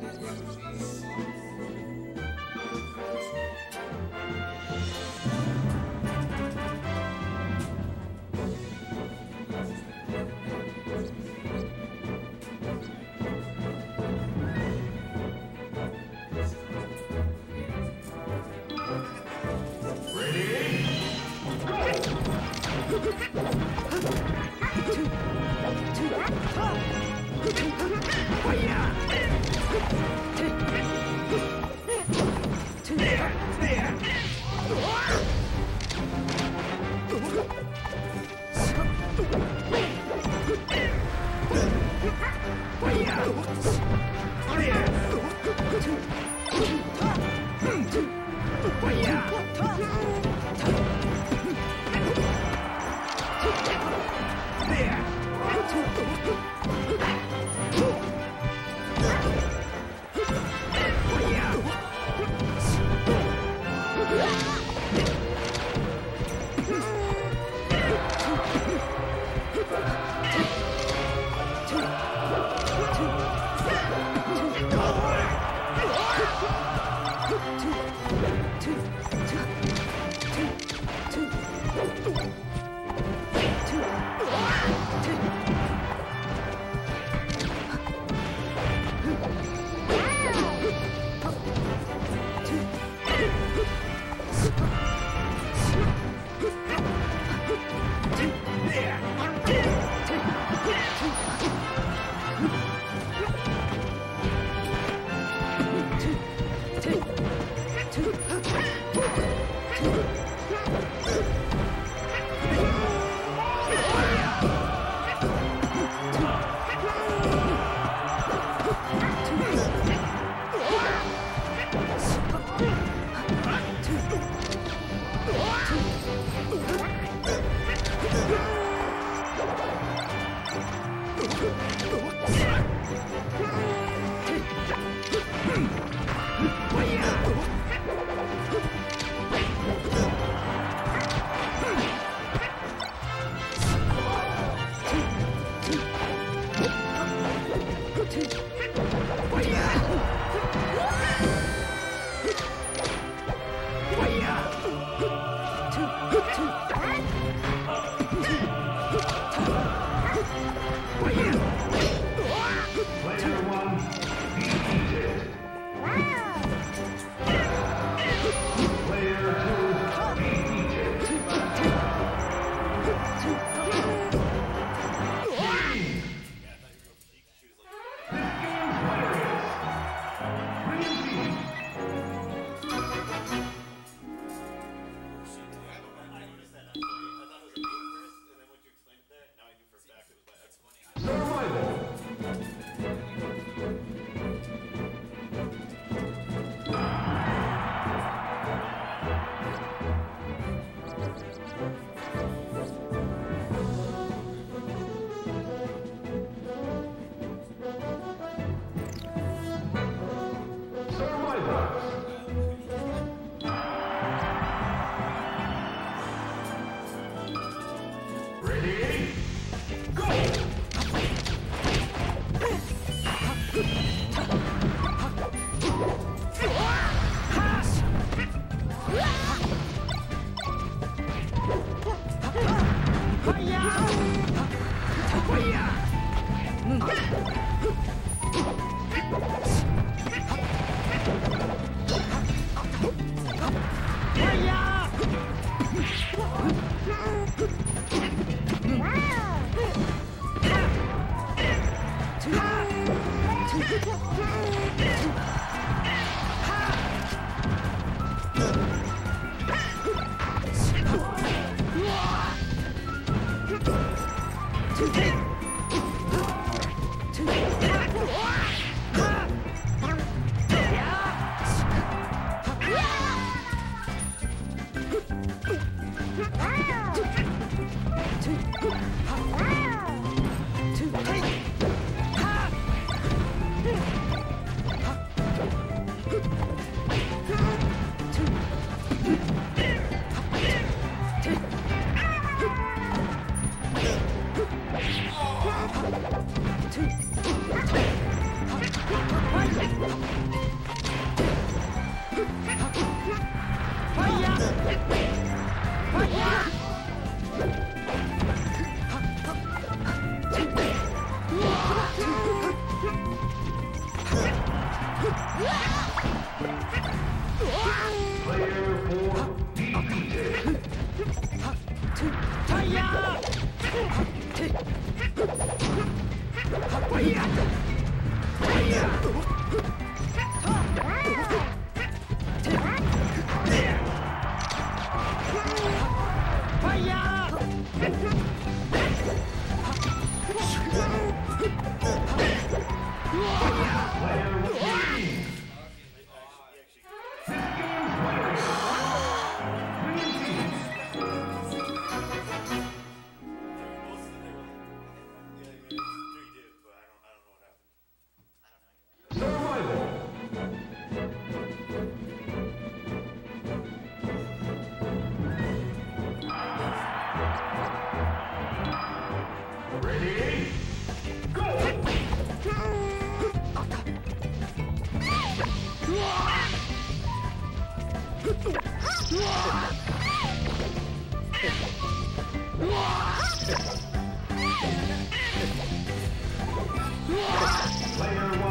Jesus. Two.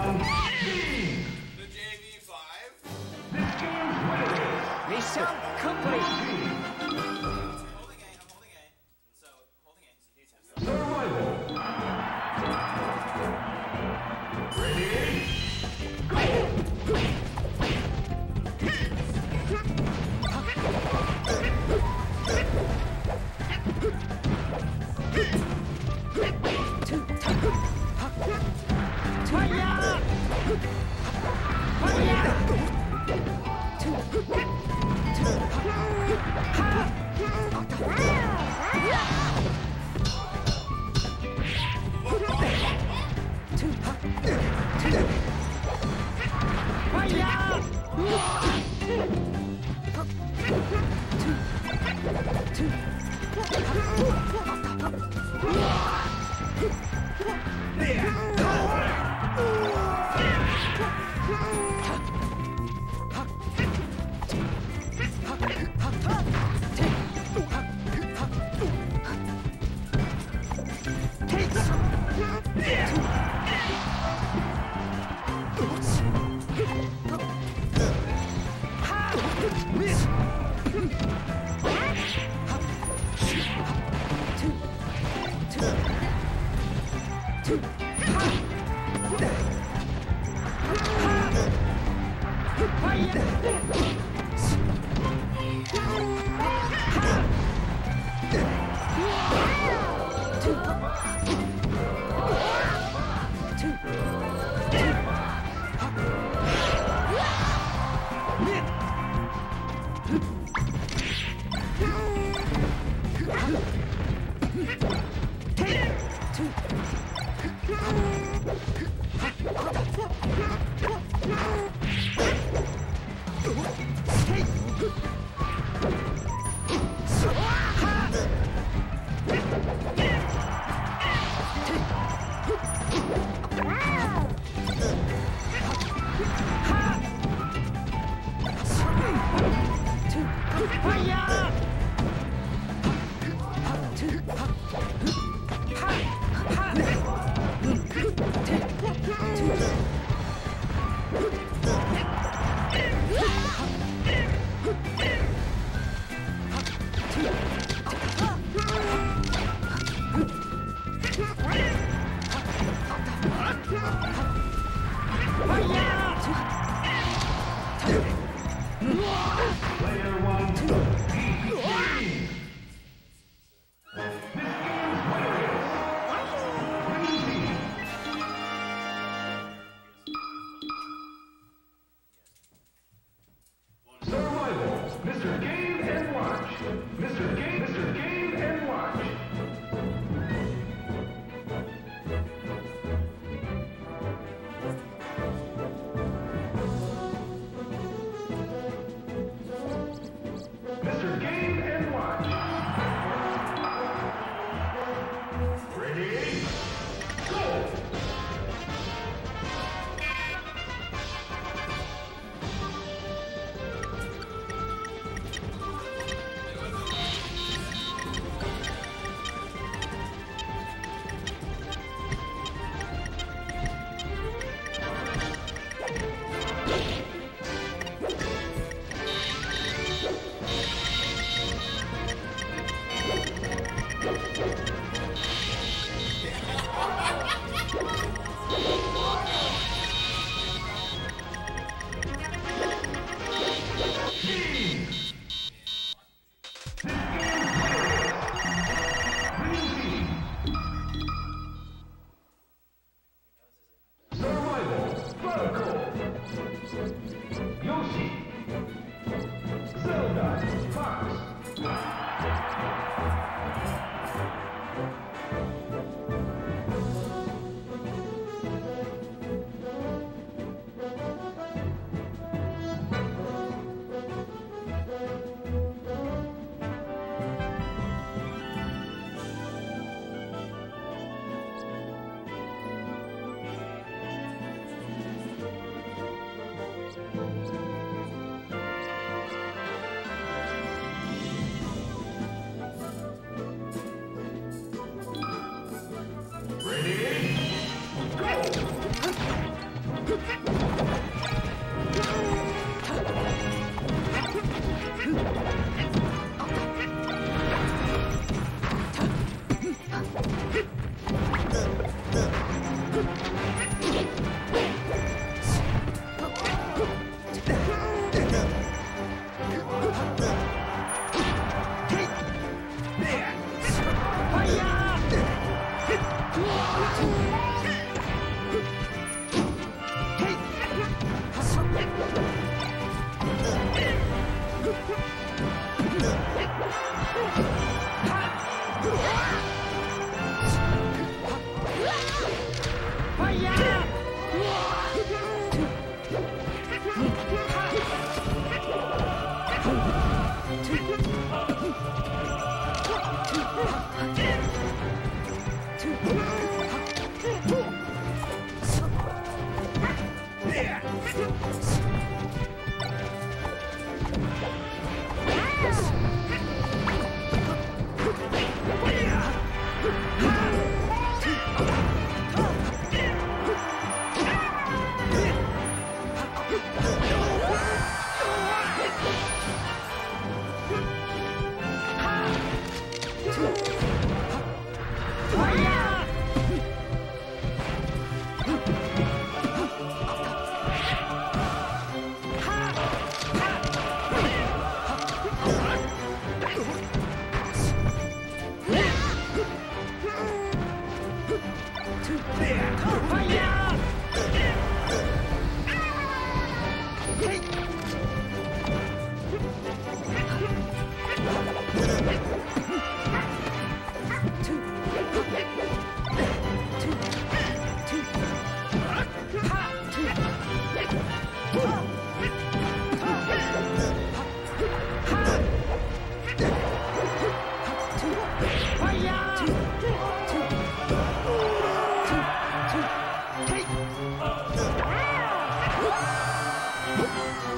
The JV5. This game's winner. Mission complete. Two. Ready?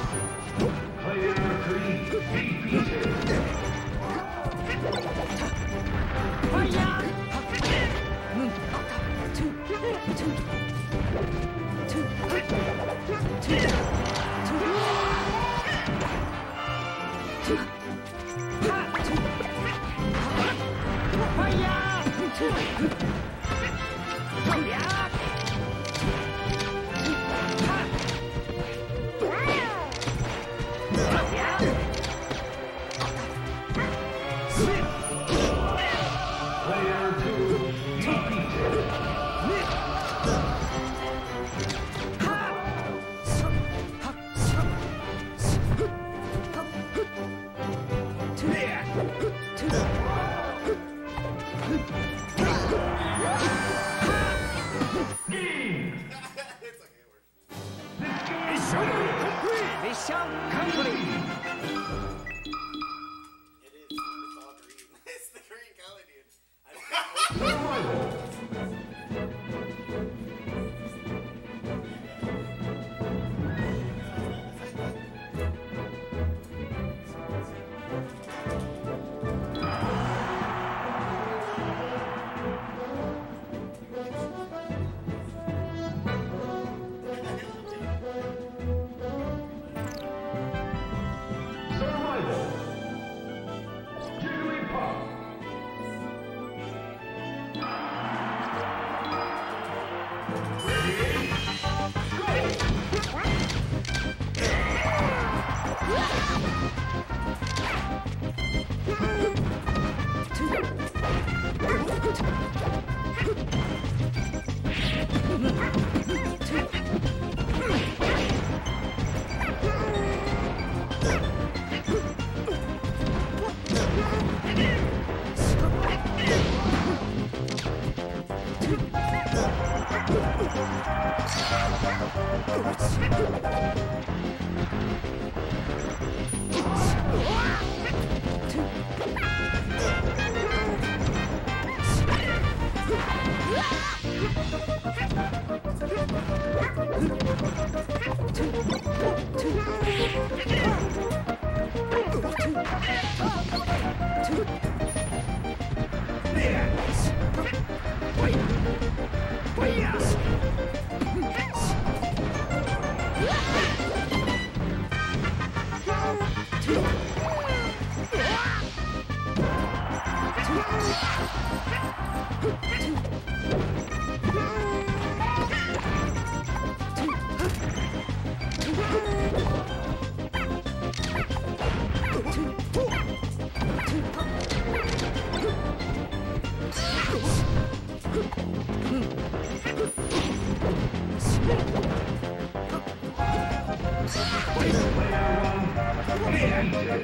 Two. Two. Two. Two. Survival. Ha ha ha! Two.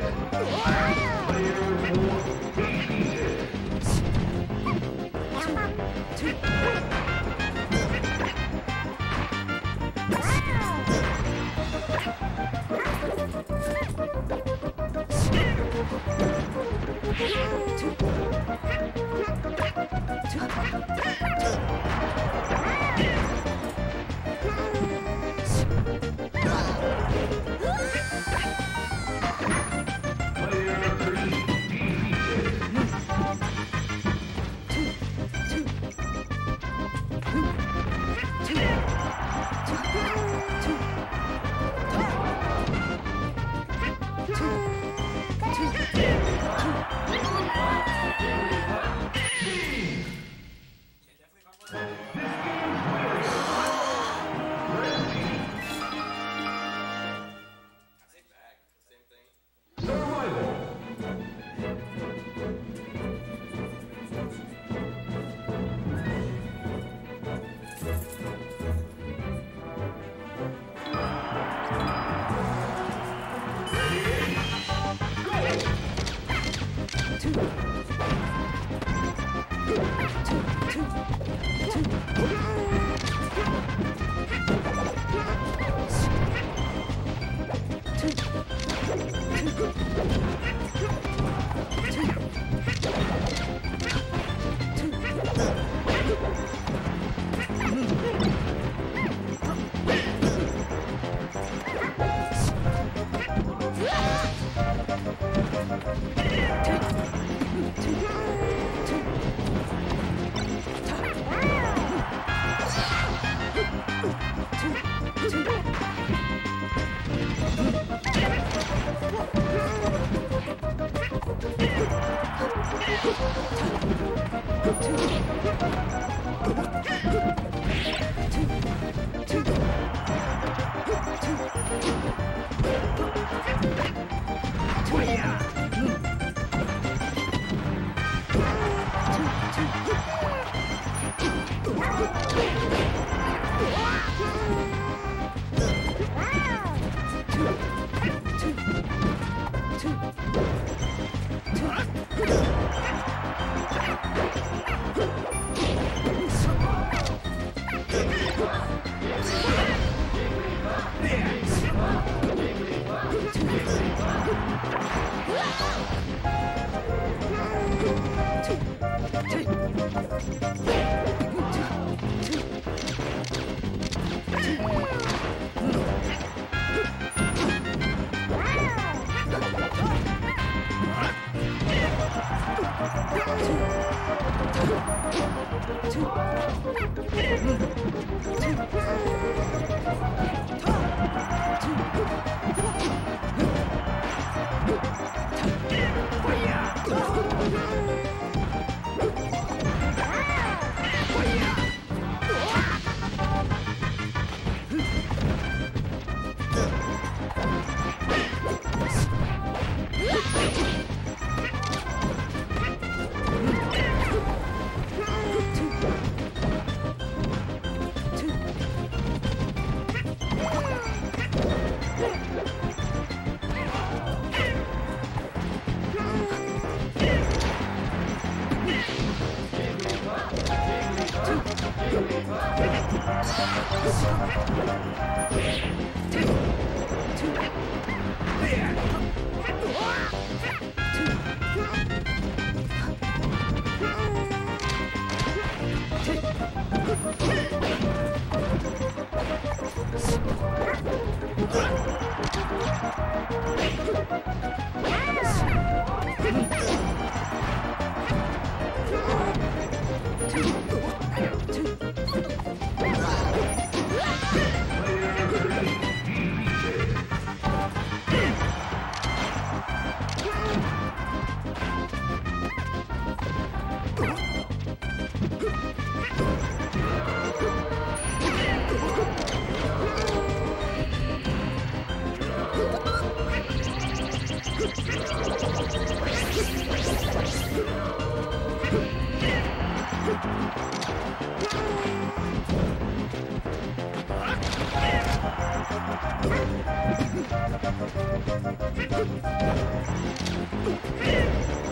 Gracias. Hey!